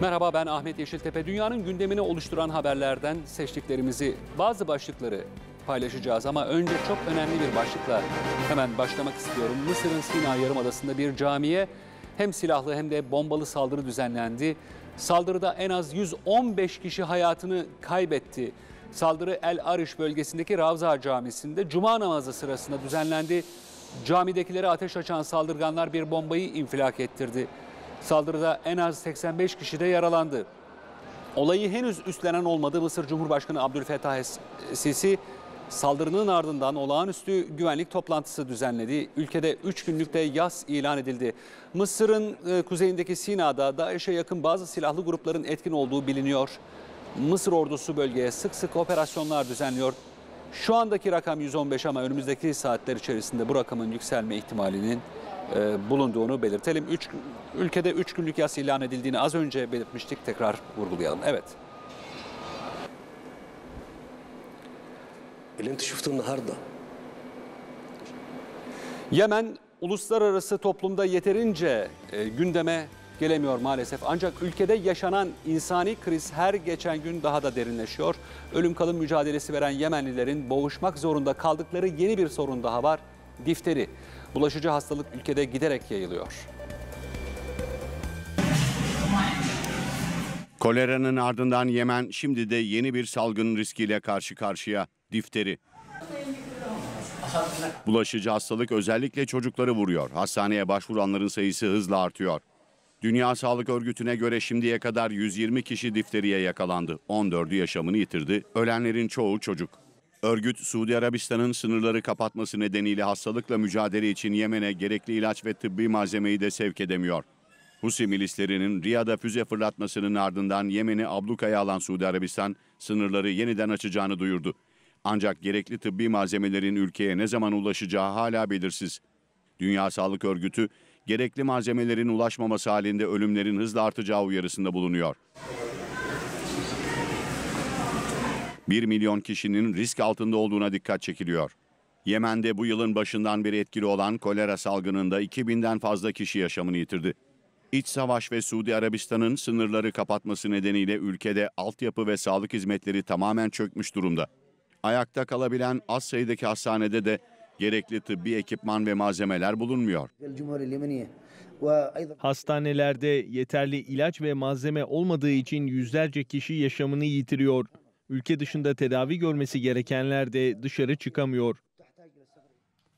Merhaba ben Ahmet Yeşiltepe. Dünyanın gündemini oluşturan haberlerden seçtiklerimizi bazı başlıkları paylaşacağız ama önce çok önemli bir başlıkla hemen başlamak istiyorum. Mısır'ın Sina Yarımadası'nda bir camiye hem silahlı hem de bombalı saldırı düzenlendi. Saldırıda en az 115 kişi hayatını kaybetti. Saldırı El Ariş bölgesindeki Ravza Camisi'nde cuma namazı sırasında düzenlendi. Camidekilere ateş açan saldırganlar bir bombayı infilak ettirdi. Saldırıda en az 85 kişi de yaralandı. Olayı henüz üstlenen olmadı. Mısır Cumhurbaşkanı Abdülfettah Es-Sisi saldırının ardından olağanüstü güvenlik toplantısı düzenledi. Ülkede 3 günlükte yas ilan edildi. Mısır'ın e, kuzeyindeki Sina'da DAEŞ'e yakın bazı silahlı grupların etkin olduğu biliniyor. Mısır ordusu bölgeye sık sık operasyonlar düzenliyor. Şu andaki rakam 115 ama önümüzdeki saatler içerisinde bu rakamın yükselme ihtimalinin e, bulunduğunu belirtelim. Üç, ülkede 3 günlük yas ilan edildiğini az önce belirtmiştik. Tekrar vurgulayalım. Evet. اللي انت شفته النهارده Yemen uluslararası toplumda yeterince e, gündeme gelemiyor maalesef. Ancak ülkede yaşanan insani kriz her geçen gün daha da derinleşiyor. Ölüm kalım mücadelesi veren Yemenlilerin boğuşmak zorunda kaldıkları yeni bir sorun daha var. Difteri. Bulaşıcı hastalık ülkede giderek yayılıyor. Koleranın ardından Yemen şimdi de yeni bir salgın riskiyle karşı karşıya. Difteri. Bulaşıcı hastalık özellikle çocukları vuruyor. Hastaneye başvuranların sayısı hızla artıyor. Dünya Sağlık Örgütü'ne göre şimdiye kadar 120 kişi difteriye yakalandı. 14'ü yaşamını yitirdi. Ölenlerin çoğu çocuk. Örgüt, Suudi Arabistan'ın sınırları kapatması nedeniyle hastalıkla mücadele için Yemen'e gerekli ilaç ve tıbbi malzemeyi de sevk edemiyor. Husi milislerinin Riyad'a füze fırlatmasının ardından Yemen'i ablukaya alan Suudi Arabistan sınırları yeniden açacağını duyurdu. Ancak gerekli tıbbi malzemelerin ülkeye ne zaman ulaşacağı hala belirsiz. Dünya Sağlık Örgütü gerekli malzemelerin ulaşmaması halinde ölümlerin hızla artacağı uyarısında bulunuyor. 1 milyon kişinin risk altında olduğuna dikkat çekiliyor. Yemen'de bu yılın başından beri etkili olan kolera salgınında 2000'den fazla kişi yaşamını yitirdi. İç savaş ve Suudi Arabistan'ın sınırları kapatması nedeniyle ülkede altyapı ve sağlık hizmetleri tamamen çökmüş durumda. Ayakta kalabilen az sayıdaki hastanede de Gerekli tıbbi ekipman ve malzemeler bulunmuyor. Hastanelerde yeterli ilaç ve malzeme olmadığı için yüzlerce kişi yaşamını yitiriyor. Ülke dışında tedavi görmesi gerekenler de dışarı çıkamıyor.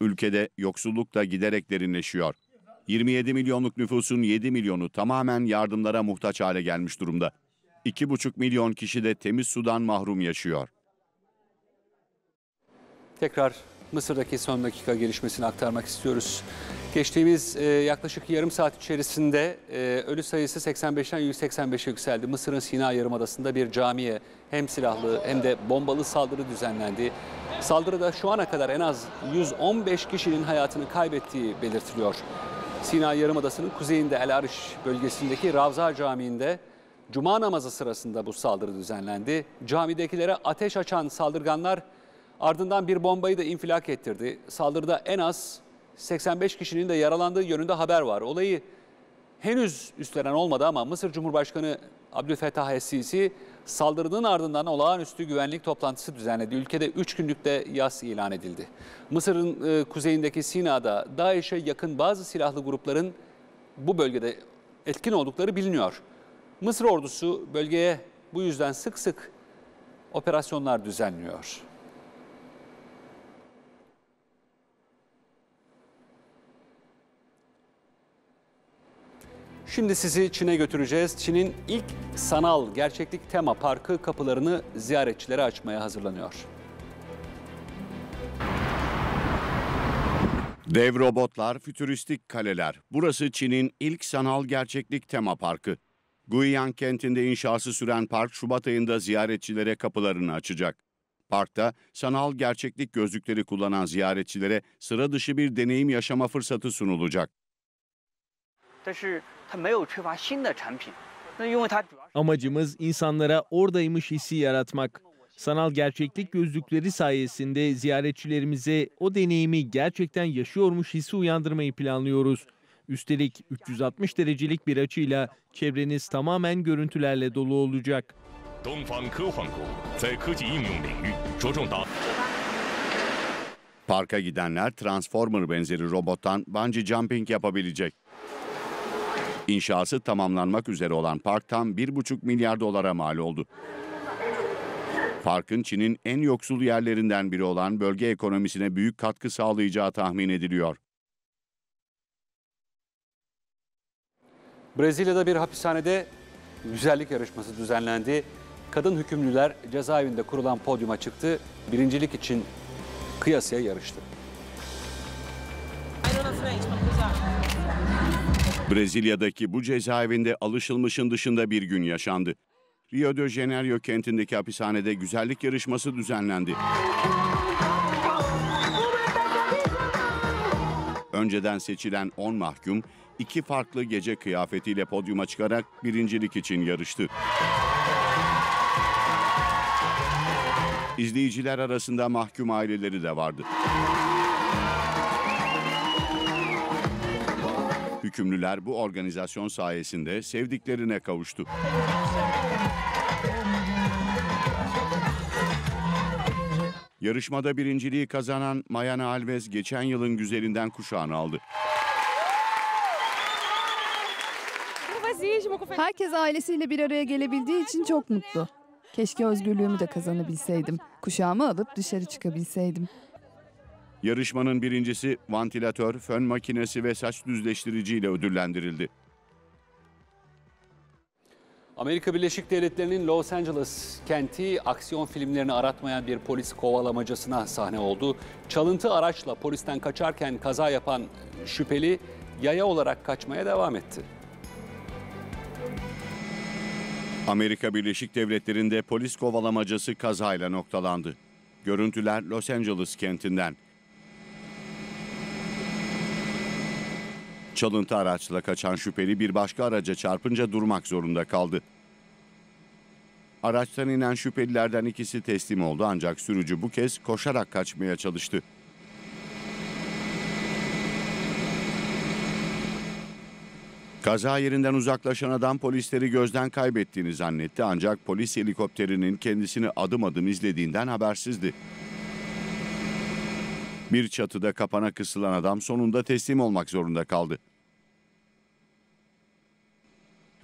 Ülkede yoksulluk da giderek derinleşiyor. 27 milyonluk nüfusun 7 milyonu tamamen yardımlara muhtaç hale gelmiş durumda. 2,5 milyon kişi de temiz sudan mahrum yaşıyor. Tekrar Mısır'daki son dakika gelişmesini aktarmak istiyoruz. Geçtiğimiz e, yaklaşık yarım saat içerisinde e, ölü sayısı 85'ten 185'e yükseldi. Mısır'ın Sina Yarımadası'nda bir camiye hem silahlı hem de bombalı saldırı düzenlendi. Saldırıda şu ana kadar en az 115 kişinin hayatını kaybettiği belirtiliyor. Sina Yarımadası'nın kuzeyinde El Ariş bölgesindeki Ravza Camii'nde Cuma namazı sırasında bu saldırı düzenlendi. Camidekilere ateş açan saldırganlar ardından bir bombayı da infilak ettirdi. Saldırıda en az 85 kişinin de yaralandığı yönünde haber var. Olayı henüz üstlenen olmadı ama Mısır Cumhurbaşkanı Abdülfettah Es-Sisi saldırının ardından olağanüstü güvenlik toplantısı düzenledi. Ülkede 3 günlükte yas ilan edildi. Mısır'ın e, kuzeyindeki Sina'da DAEŞ'e yakın bazı silahlı grupların bu bölgede etkin oldukları biliniyor. Mısır ordusu bölgeye bu yüzden sık sık operasyonlar düzenliyor. Şimdi sizi Çin'e götüreceğiz. Çin'in ilk sanal gerçeklik tema parkı kapılarını ziyaretçilere açmaya hazırlanıyor. Dev robotlar, fütüristik kaleler. Burası Çin'in ilk sanal gerçeklik tema parkı. Guiyang kentinde inşası süren park Şubat ayında ziyaretçilere kapılarını açacak. Parkta sanal gerçeklik gözlükleri kullanan ziyaretçilere sıra dışı bir deneyim yaşama fırsatı sunulacak. Amacımız insanlara oradaymış hissi yaratmak. Sanal gerçeklik gözlükleri sayesinde ziyaretçilerimize o deneyimi gerçekten yaşıyormuş hissi uyandırmayı planlıyoruz. Üstelik 360 derecelik bir açıyla çevreniz tamamen görüntülerle dolu olacak. Parka gidenler Transformer benzeri robottan bungee jumping yapabilecek. İnşası tamamlanmak üzere olan park tam 1,5 milyar dolara mal oldu. Parkın Çin'in en yoksul yerlerinden biri olan bölge ekonomisine büyük katkı sağlayacağı tahmin ediliyor. Brezilya'da bir hapishanede güzellik yarışması düzenlendi. Kadın hükümlüler cezaevinde kurulan podyuma çıktı. Birincilik için kıyasıya yarıştı. Brezilya'daki bu cezaevinde alışılmışın dışında bir gün yaşandı. Rio de Janeiro kentindeki hapishanede güzellik yarışması düzenlendi. Önceden seçilen 10 mahkum iki farklı gece kıyafetiyle podyuma çıkarak birincilik için yarıştı. İzleyiciler arasında mahkum aileleri de vardı. Hükümlüler bu organizasyon sayesinde sevdiklerine kavuştu. Yarışmada birinciliği kazanan Mayana Alves geçen yılın güzelinden kuşağını aldı. Herkes ailesiyle bir araya gelebildiği için çok mutlu. Keşke özgürlüğümü de kazanabilseydim. Kuşağımı alıp dışarı çıkabilseydim. Yarışmanın birincisi vantilatör, fön makinesi ve saç düzleştirici ile ödüllendirildi. Amerika Birleşik Devletleri'nin Los Angeles kenti aksiyon filmlerini aratmayan bir polis kovalamacasına sahne oldu. Çalıntı araçla polisten kaçarken kaza yapan şüpheli yaya olarak kaçmaya devam etti. Amerika Birleşik Devletleri'nde polis kovalamacası kazayla noktalandı. Görüntüler Los Angeles kentinden. Çalıntı araçla kaçan şüpheli bir başka araca çarpınca durmak zorunda kaldı. Araçtan inen şüphelilerden ikisi teslim oldu ancak sürücü bu kez koşarak kaçmaya çalıştı. Kaza yerinden uzaklaşan adam polisleri gözden kaybettiğini zannetti ancak polis helikopterinin kendisini adım adım izlediğinden habersizdi. Bir çatıda kapana kısılan adam sonunda teslim olmak zorunda kaldı.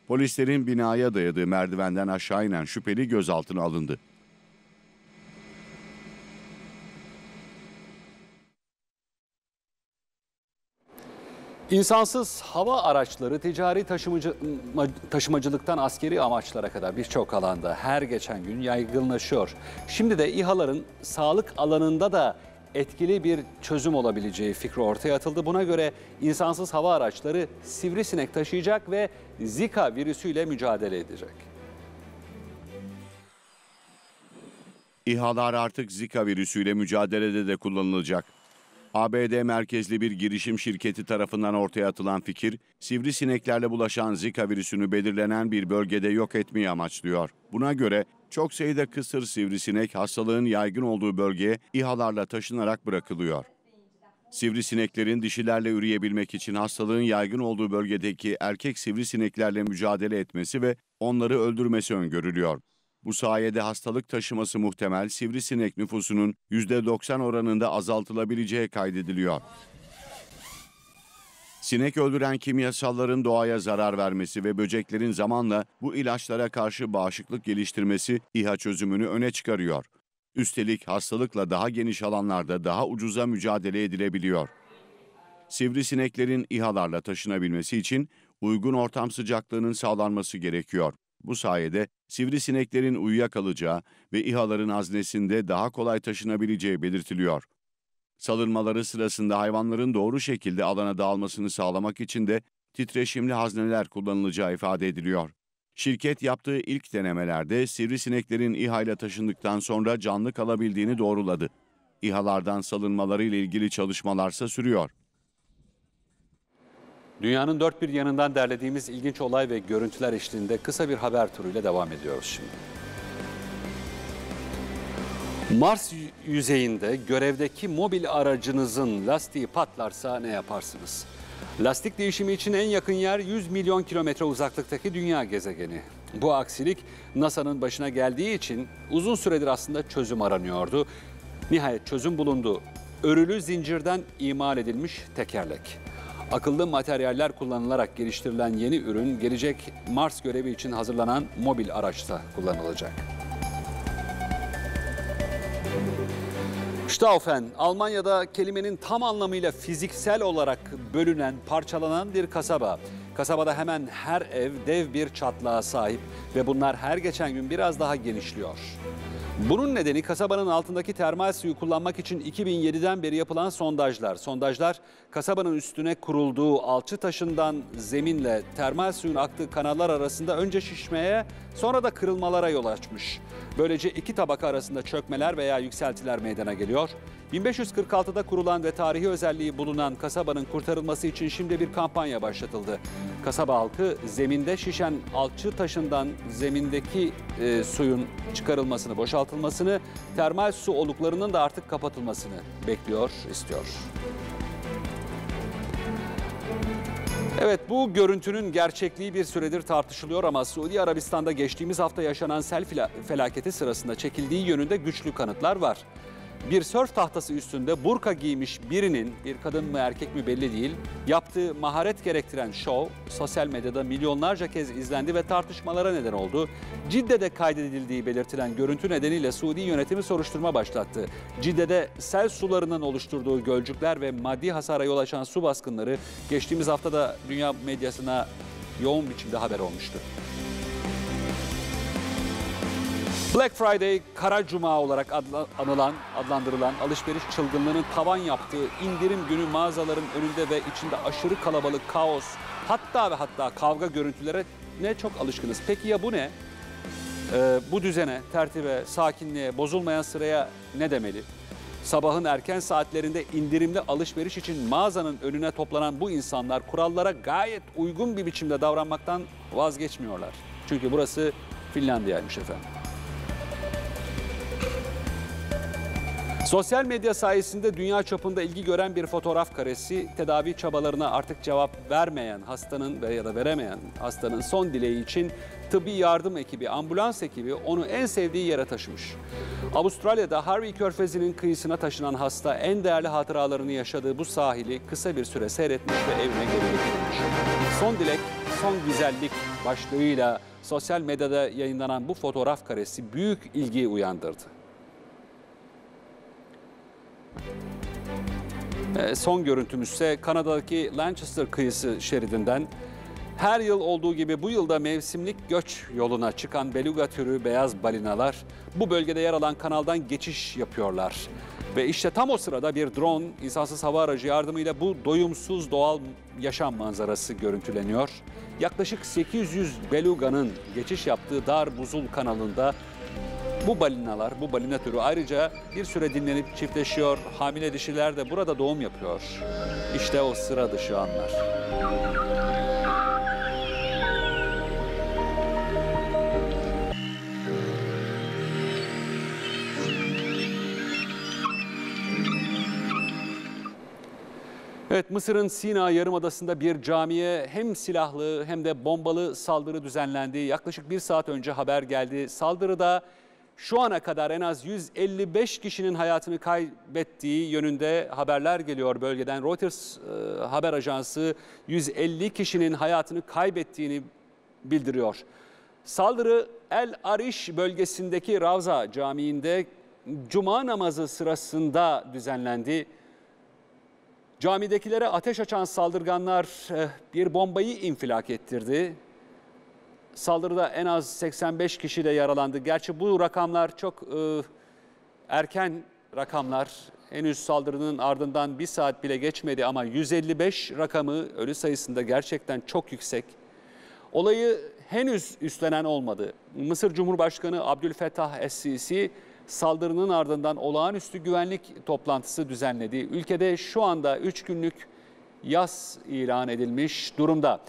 Polislerin binaya dayadığı merdivenden aşağı inen şüpheli gözaltına alındı. İnsansız hava araçları ticari taşımacı, taşımacılıktan askeri amaçlara kadar birçok alanda her geçen gün yaygınlaşıyor. Şimdi de İHA'ların sağlık alanında da etkili bir çözüm olabileceği fikri ortaya atıldı. Buna göre insansız hava araçları sivrisinek taşıyacak ve Zika virüsüyle mücadele edecek. İHA'lar artık Zika virüsüyle mücadelede de kullanılacak. ABD merkezli bir girişim şirketi tarafından ortaya atılan fikir, sivrisineklerle bulaşan Zika virüsünü belirlenen bir bölgede yok etmeyi amaçlıyor. Buna göre çok sayıda kısır sivrisinek hastalığın yaygın olduğu bölgeye İHA'larla taşınarak bırakılıyor. Sivrisineklerin dişilerle üreyebilmek için hastalığın yaygın olduğu bölgedeki erkek sivrisineklerle mücadele etmesi ve onları öldürmesi öngörülüyor. Bu sayede hastalık taşıması muhtemel sivrisinek nüfusunun %90 oranında azaltılabileceği kaydediliyor. Sinek öldüren kimyasalların doğaya zarar vermesi ve böceklerin zamanla bu ilaçlara karşı bağışıklık geliştirmesi İHA çözümünü öne çıkarıyor. Üstelik hastalıkla daha geniş alanlarda daha ucuza mücadele edilebiliyor. Sivrisineklerin İHA'larla taşınabilmesi için uygun ortam sıcaklığının sağlanması gerekiyor. Bu sayede sivrisineklerin uyuyakalacağı ve İHA'ların haznesinde daha kolay taşınabileceği belirtiliyor. Salınmaları sırasında hayvanların doğru şekilde alana dağılmasını sağlamak için de titreşimli hazneler kullanılacağı ifade ediliyor. Şirket yaptığı ilk denemelerde sivrisineklerin İHA ile taşındıktan sonra canlı kalabildiğini doğruladı. İHA'lardan salınmaları ile ilgili çalışmalarsa sürüyor. Dünyanın dört bir yanından derlediğimiz ilginç olay ve görüntüler eşliğinde kısa bir haber turuyla devam ediyoruz şimdi. Mars yüzeyinde görevdeki mobil aracınızın lastiği patlarsa ne yaparsınız? Lastik değişimi için en yakın yer 100 milyon kilometre uzaklıktaki dünya gezegeni. Bu aksilik NASA'nın başına geldiği için uzun süredir aslında çözüm aranıyordu. Nihayet çözüm bulundu. Örülü zincirden imal edilmiş tekerlek. Akıllı materyaller kullanılarak geliştirilen yeni ürün gelecek Mars görevi için hazırlanan mobil araçta kullanılacak. Staufen, Almanya'da kelimenin tam anlamıyla fiziksel olarak bölünen, parçalanan bir kasaba. Kasabada hemen her ev dev bir çatlağa sahip ve bunlar her geçen gün biraz daha genişliyor. Bunun nedeni kasabanın altındaki termal suyu kullanmak için 2007'den beri yapılan sondajlar. Sondajlar kasabanın üstüne kurulduğu alçı taşından zeminle termal suyun aktığı kanallar arasında önce şişmeye sonra da kırılmalara yol açmış. Böylece iki tabaka arasında çökmeler veya yükseltiler meydana geliyor. 1546'da kurulan ve tarihi özelliği bulunan kasabanın kurtarılması için şimdi bir kampanya başlatıldı. Kasaba halkı zeminde şişen alçı taşından zemindeki e, suyun çıkarılmasını, boşaltılmasını, termal su oluklarının da artık kapatılmasını bekliyor, istiyor. Evet bu görüntünün gerçekliği bir süredir tartışılıyor ama Suudi Arabistan'da geçtiğimiz hafta yaşanan sel fela- felaketi sırasında çekildiği yönünde güçlü kanıtlar var. Bir sörf tahtası üstünde burka giymiş birinin, bir kadın mı erkek mi belli değil, yaptığı maharet gerektiren şov sosyal medyada milyonlarca kez izlendi ve tartışmalara neden oldu. Cidde'de kaydedildiği belirtilen görüntü nedeniyle Suudi yönetimi soruşturma başlattı. Cidde'de sel sularının oluşturduğu gölcükler ve maddi hasara yol açan su baskınları geçtiğimiz haftada dünya medyasına yoğun biçimde haber olmuştu. Black Friday, Kara Cuma olarak adla- anılan, adlandırılan alışveriş çılgınlığının tavan yaptığı indirim günü mağazaların önünde ve içinde aşırı kalabalık, kaos, hatta ve hatta kavga görüntülere ne çok alışkınız. Peki ya bu ne? Ee, bu düzene, tertibe, sakinliğe, bozulmayan sıraya ne demeli? Sabahın erken saatlerinde indirimli alışveriş için mağazanın önüne toplanan bu insanlar kurallara gayet uygun bir biçimde davranmaktan vazgeçmiyorlar. Çünkü burası Finlandiya'ymış efendim. Sosyal medya sayesinde dünya çapında ilgi gören bir fotoğraf karesi tedavi çabalarına artık cevap vermeyen hastanın ve ya da veremeyen hastanın son dileği için tıbbi yardım ekibi, ambulans ekibi onu en sevdiği yere taşımış. Avustralya'da Harvey Körfezi'nin kıyısına taşınan hasta en değerli hatıralarını yaşadığı bu sahili kısa bir süre seyretmiş ve evine geri götürmüş. Son dilek, son güzellik başlığıyla sosyal medyada yayınlanan bu fotoğraf karesi büyük ilgi uyandırdı. E, Son görüntümüzse Kanada'daki Lancaster kıyısı şeridinden her yıl olduğu gibi bu yılda mevsimlik göç yoluna çıkan beluga türü beyaz balinalar bu bölgede yer alan kanaldan geçiş yapıyorlar. Ve işte tam o sırada bir drone insansız hava aracı yardımıyla bu doyumsuz doğal yaşam manzarası görüntüleniyor. Yaklaşık 800 beluganın geçiş yaptığı dar buzul kanalında bu balinalar, bu balina türü ayrıca bir süre dinlenip çiftleşiyor. Hamile dişiler de burada doğum yapıyor. İşte o sıra dışı anlar. Evet Mısır'ın Sina Yarımadası'nda bir camiye hem silahlı hem de bombalı saldırı düzenlendi. Yaklaşık bir saat önce haber geldi. Saldırıda şu ana kadar en az 155 kişinin hayatını kaybettiği yönünde haberler geliyor bölgeden. Reuters e, haber ajansı 150 kişinin hayatını kaybettiğini bildiriyor. Saldırı El Arish bölgesindeki Ravza Camii'nde cuma namazı sırasında düzenlendi. Camidekilere ateş açan saldırganlar eh, bir bombayı infilak ettirdi. Saldırıda en az 85 kişi de yaralandı. Gerçi bu rakamlar çok eh, erken rakamlar. Henüz saldırının ardından bir saat bile geçmedi ama 155 rakamı ölü sayısında gerçekten çok yüksek. Olayı henüz üstlenen olmadı. Mısır Cumhurbaşkanı Abdülfettah Es-Sisi saldırının ardından olağanüstü güvenlik toplantısı düzenledi. Ülkede şu anda 3 günlük yas ilan edilmiş durumda.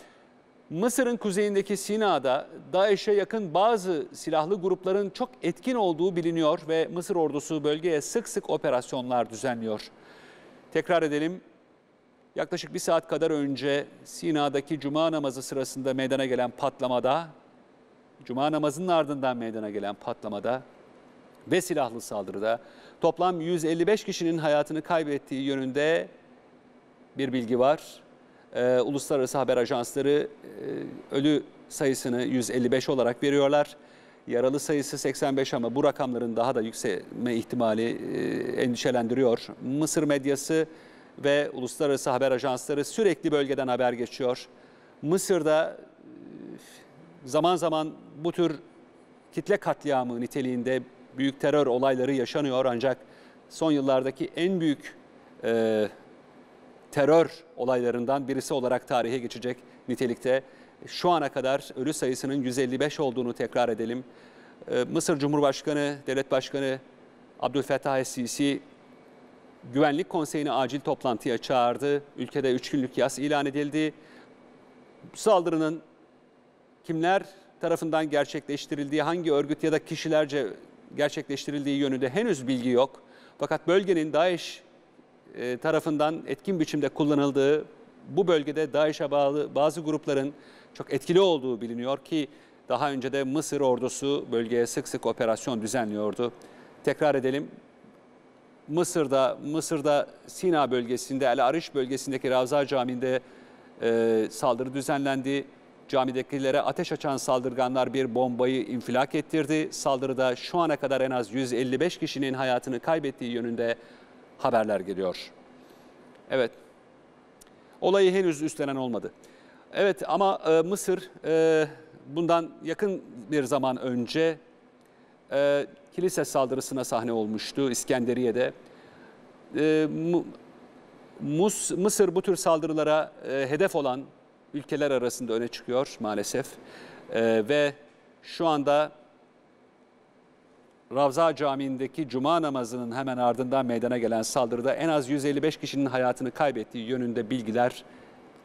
Mısır'ın kuzeyindeki Sina'da DAEŞ'e yakın bazı silahlı grupların çok etkin olduğu biliniyor ve Mısır ordusu bölgeye sık sık operasyonlar düzenliyor. Tekrar edelim. Yaklaşık bir saat kadar önce Sina'daki cuma namazı sırasında meydana gelen patlamada, cuma namazının ardından meydana gelen patlamada ve silahlı saldırıda toplam 155 kişinin hayatını kaybettiği yönünde bir bilgi var. Ee, uluslararası haber ajansları e, ölü sayısını 155 olarak veriyorlar. Yaralı sayısı 85 ama bu rakamların daha da yükselme ihtimali e, endişelendiriyor. Mısır medyası ve uluslararası haber ajansları sürekli bölgeden haber geçiyor. Mısır'da e, zaman zaman bu tür kitle katliamı niteliğinde büyük terör olayları yaşanıyor ancak son yıllardaki en büyük e, terör olaylarından birisi olarak tarihe geçecek nitelikte. Şu ana kadar ölü sayısının 155 olduğunu tekrar edelim. Ee, Mısır Cumhurbaşkanı, Devlet Başkanı Abdülfettah Es-Sisi Güvenlik Konseyi'ni acil toplantıya çağırdı. Ülkede 3 günlük yas ilan edildi. Saldırının kimler tarafından gerçekleştirildiği, hangi örgüt ya da kişilerce gerçekleştirildiği yönünde henüz bilgi yok. Fakat bölgenin DAEŞ e, tarafından etkin biçimde kullanıldığı bu bölgede DAEŞ'e bağlı bazı grupların çok etkili olduğu biliniyor ki daha önce de Mısır ordusu bölgeye sık sık operasyon düzenliyordu. Tekrar edelim. Mısır'da Mısır'da Sina bölgesinde El Ariş bölgesindeki Ravza Camii'nde e, saldırı düzenlendi. Camidekilere ateş açan saldırganlar bir bombayı infilak ettirdi. Saldırıda şu ana kadar en az 155 kişinin hayatını kaybettiği yönünde haberler geliyor. Evet. Olayı henüz üstlenen olmadı. Evet ama e, Mısır e, bundan yakın bir zaman önce e, kilise saldırısına sahne olmuştu İskenderiye'de. E, Mu- Mus, Mısır bu tür saldırılara e, hedef olan ülkeler arasında öne çıkıyor maalesef. E, ve şu anda Ravza Camii'ndeki cuma namazının hemen ardından meydana gelen saldırıda en az 155 kişinin hayatını kaybettiği yönünde bilgiler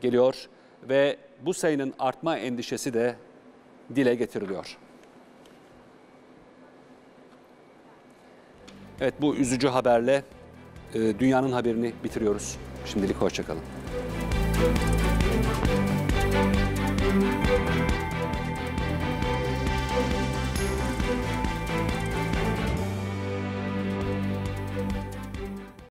geliyor ve bu sayının artma endişesi de dile getiriliyor. Evet bu üzücü haberle e, dünyanın haberini bitiriyoruz. Şimdilik hoşçakalın.